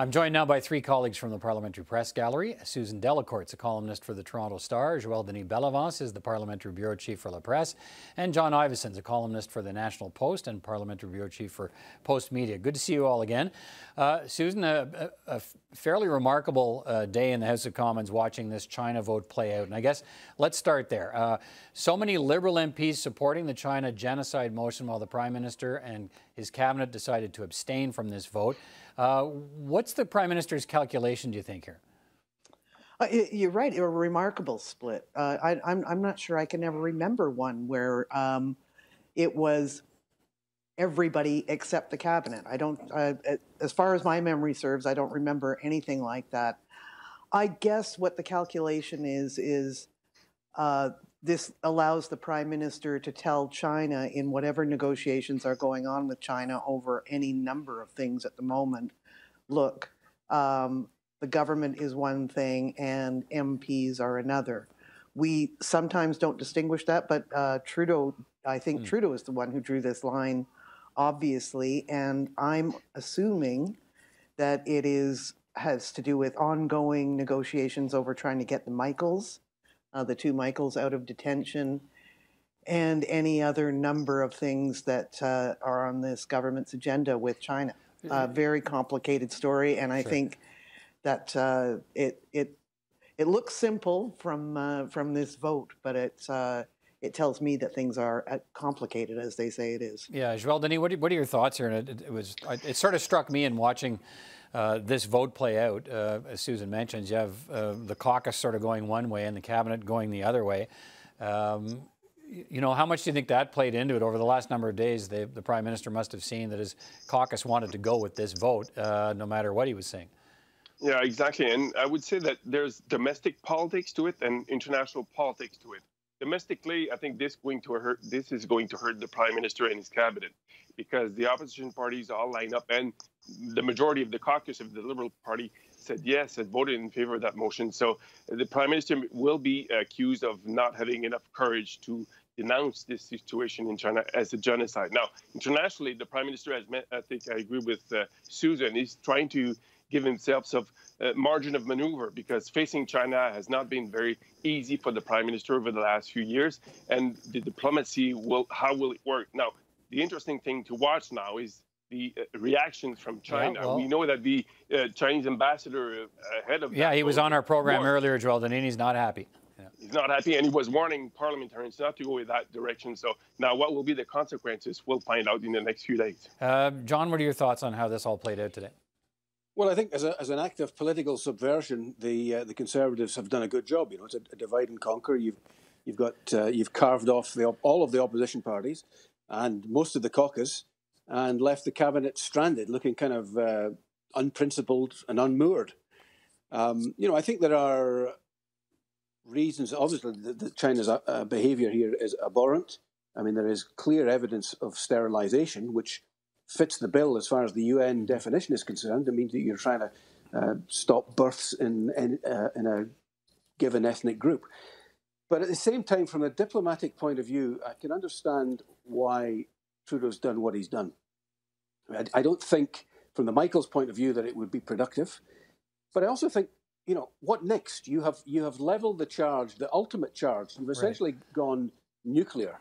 I'm joined now by three colleagues from the Parliamentary Press Gallery. Susan Delacourt's a columnist for the Toronto Star. Joël Denis Bellavance is the Parliamentary Bureau Chief for La Presse. And John Ivison's a columnist for the National Post and Parliamentary Bureau Chief for Postmedia. Good to see you all again. Uh, Susan, a, a, a, fairly remarkable uh, day in the House of Commons watching this China vote play out. And I guess let's start there. Uh, so many Liberal MPs supporting the China genocide motion while the Prime Minister and his cabinet decided to abstain from this vote. Uh, what's the Prime Minister's calculation, do you think, here? Uh, you're right, a remarkable split. Uh, I, am not sure I can ever remember one where um, it was everybody except the cabinet. I don't, uh, as far as my memory serves, I don't remember anything like that. I guess what the calculation is, is uh, this allows the prime minister to tell China in whatever negotiations are going on with China over any number of things at the moment. Look, um, the government is one thing and MPs are another. We sometimes don't distinguish that, but uh, Trudeau, I think mm. Trudeau is the one who drew this line, obviously, and I'm assuming that it is has to do with ongoing negotiations over trying to get the Michaels uh, the two Michaels out of detention, and any other number of things that uh, are on this government's agenda with China. A uh, very complicated story, and I sure. think that uh, it it it looks simple from uh, from this vote, but it's uh, it tells me that things are complicated as they say it is. Yeah, Joël Denis, what, what are your thoughts here? And it, it was it sort of struck me in watching uh, this vote play out, uh, as Susan mentions, you have uh, the caucus sort of going one way and the cabinet going the other way. Um, you know, how much do you think that played into it over the last number of days? They, the prime minister must have seen that his caucus wanted to go with this vote, uh, no matter what he was saying. Yeah, exactly. And I would say that there's domestic politics to it and international politics to it. Domestically, I think this going to hurt. This is going to hurt the prime minister and his cabinet because the opposition parties all line up, and the majority of the caucus of the Liberal Party said yes, had voted in favor of that motion. So the prime minister will be accused of not having enough courage to denounce this situation in China as a genocide. Now, internationally, the prime minister has met, I think I agree with uh, Susan, he's trying to give himself some uh, margin of maneuver because facing China has not been very easy for the prime minister over the last few years. And the diplomacy will, how will it work? Now, the interesting thing to watch now is the uh, reactions from China. Yeah, well, we know that the uh, Chinese ambassador uh, ahead of yeah, he was on our program warned. earlier, Joël Denis. He's not happy. Yeah. He's not happy, and he was warning parliamentarians not to go in that direction. So now, what will be the consequences? We'll find out in the next few days. Uh, John, what are your thoughts on how this all played out today? Well, I think as, a, as an act of political subversion, the uh, the Conservatives have done a good job. You know, it's a, a divide and conquer. You've you've got uh, you've carved off the, all of the opposition parties and most of the caucus, and left the cabinet stranded, looking kind of uh, unprincipled and unmoored. Um, you know, I think there are reasons. Obviously, that China's uh, behaviour here is abhorrent. I mean, there is clear evidence of sterilisation, which fits the bill as far as the UN definition is concerned. It means that you're trying to uh, stop births in in, uh, in a given ethnic group. But at the same time, from a diplomatic point of view, I can understand why Trudeau's done what he's done. I, I don't think, from the Michaels' point of view, that it would be productive. But I also think, you know, what next? You have you have leveled the charge, the ultimate charge. You've essentially right. gone nuclear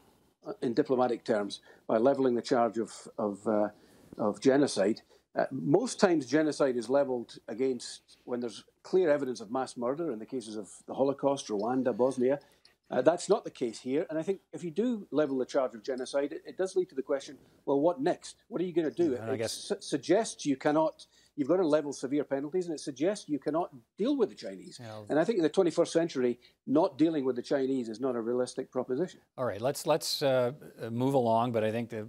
in diplomatic terms by leveling the charge of of, uh, of genocide. Uh, most times, genocide is leveled against when there's clear evidence of mass murder in the cases of the Holocaust, Rwanda, Bosnia. Uh, that's not the case here. And I think if you do level the charge of genocide, it, it does lead to the question well, what next? What are you going to do? Yeah, it guess... su- suggests you cannot you've got to level severe penalties, and it suggests you cannot deal with the Chinese. And I think in the 21st century, not dealing with the Chinese is not a realistic proposition. All right, let's let's uh, move along. But I think to,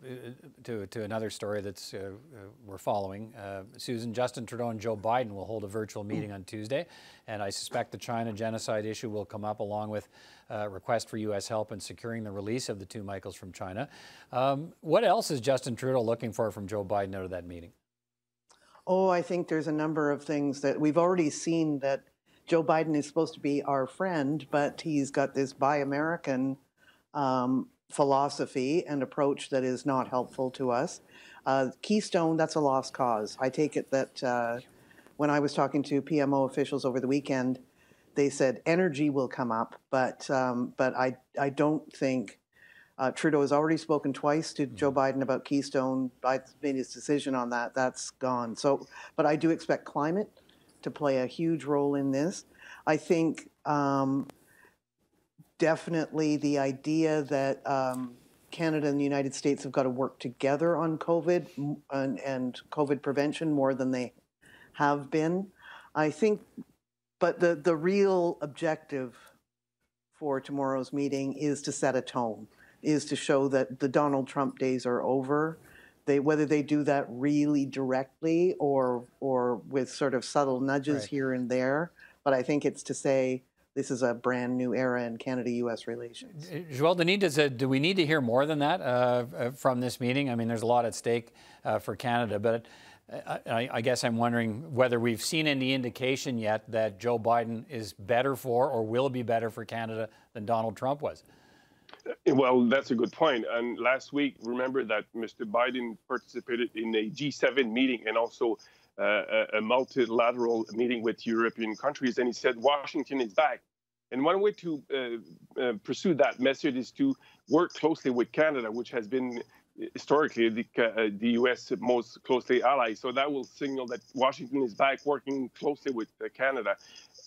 to, to another story that's uh, uh, we're following. Uh, Susan, Justin Trudeau and Joe Biden will hold a virtual meeting on Tuesday, and I suspect the China genocide issue will come up along with uh, request for U.S. help in securing the release of the two Michaels from China. Um, what else is Justin Trudeau looking for from Joe Biden out of that meeting? Oh, I think there's a number of things that we've already seen that Joe Biden is supposed to be our friend, but he's got this buy American um, philosophy and approach that is not helpful to us. Uh, Keystone, that's a lost cause. I take it that uh, when I was talking to PMO officials over the weekend, they said energy will come up, but um, but I I don't think uh, Trudeau has already spoken twice to Joe Biden about Keystone. Biden's made his decision on that. That's gone. So, but I do expect climate to play a huge role in this. I think um, definitely the idea that um, Canada and the United States have got to work together on COVID and, and COVID prevention more than they have been. I think, but the, the real objective for tomorrow's meeting is to set a tone is to show that the Donald Trump days are over. They, whether they do that really directly or or with sort of subtle nudges right. here and there, but I think it's to say this is a brand new era in Canada-U.S. relations. Uh, Joel do we need to hear more than that uh, uh, from this meeting? I mean, there's a lot at stake uh, for Canada, but I, I, guess I'm wondering whether we've seen any indication yet that Joe Biden is better for or will be better for Canada than Donald Trump was. Well, that's a good point. And last week, remember that Mr. Biden participated in a G7 meeting and also uh, a, multilateral meeting with European countries, and he said Washington is back. And one way to uh, uh, pursue that message is to work closely with Canada, which has been historically the, uh, the U.S. most closely ally. So that will signal that Washington is back working closely with uh, Canada.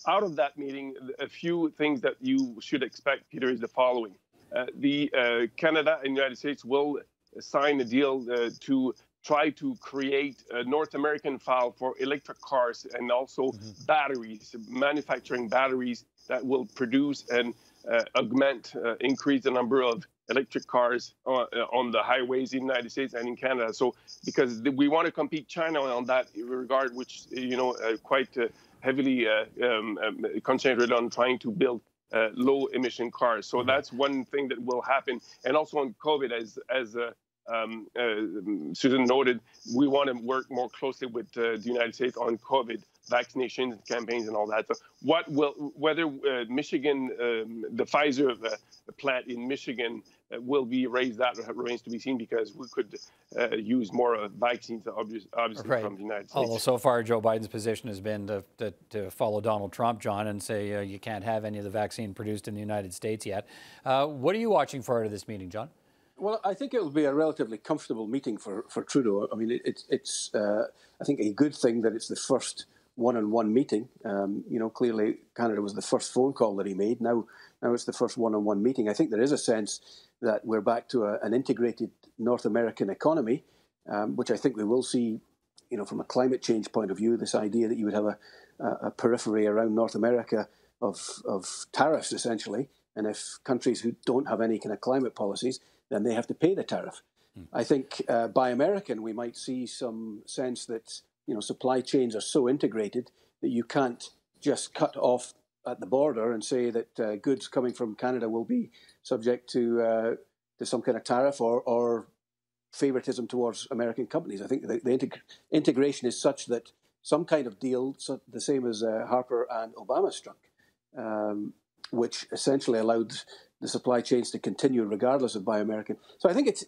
Out of that meeting, a few things that you should expect, Peter, is the following. Uh, the uh, Canada and United States will sign a deal uh, to try to create a North American file for electric cars and also mm-hmm. batteries, manufacturing batteries that will produce and uh, augment, uh, increase the number of electric cars on, on, the highways in the United States and in Canada. So, because we want to compete China on that regard, which you know uh, quite heavily um, um, concentrated on trying to build uh, low emission cars. So mm-hmm. that's one thing that will happen. And also on COVID, as as uh, um, uh, Susan noted, we want to work more closely with uh, the United States on COVID vaccination campaigns and all that. So, what will whether uh, Michigan, um, the Pfizer uh, plant in Michigan, uh, will be raised? That remains to be seen because we could uh, use more uh, vaccines, obviously, obviously right. from the United States. Although so far Joe Biden's position has been to, to, to follow Donald Trump, John, and say uh, you can't have any of the vaccine produced in the United States yet. what are you watching for out of this meeting, John? Well, I think it will be a relatively comfortable meeting for, for Trudeau. I mean, it, it's, it's uh, I think, a good thing that it's the first one-on-one meeting. Um, you know, clearly Canada was the first phone call that he made. Now, now it's the first one-on-one meeting. I think there is a sense that we're back to a, an integrated North American economy, um, which I think we will see. You know, from a climate change point of view, this idea that you would have a, a, a periphery around North America of, of tariffs essentially, and if countries who don't have any kind of climate policies then they have to pay the tariff. Mm. I think uh, Buy American, we might see some sense that you know supply chains are so integrated that you can't just cut off at the border and say that uh, goods coming from Canada will be subject to uh, to some kind of tariff or, or favoritism towards American companies. I think the, the integ- integration is such that some kind of deal, so the same as uh, Harper and Obama struck, um, which essentially allowed the supply chains to continue regardless of Buy American. So I think it's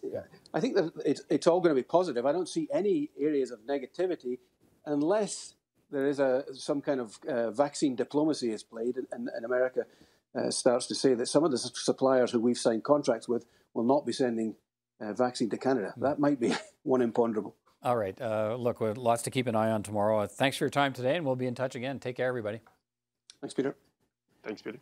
I think that it's, it's all going to be positive. I don't see any areas of negativity unless there is a some kind of uh, vaccine diplomacy is played and, and America uh, starts to say that some of the suppliers who we've signed contracts with will not be sending uh, vaccine to Canada. Mm. That might be one imponderable. All right. Uh, look, lots to keep an eye on tomorrow. thanks for your time today, and we'll be in touch again. Take care, everybody. Thanks, Peter. Thanks, Peter.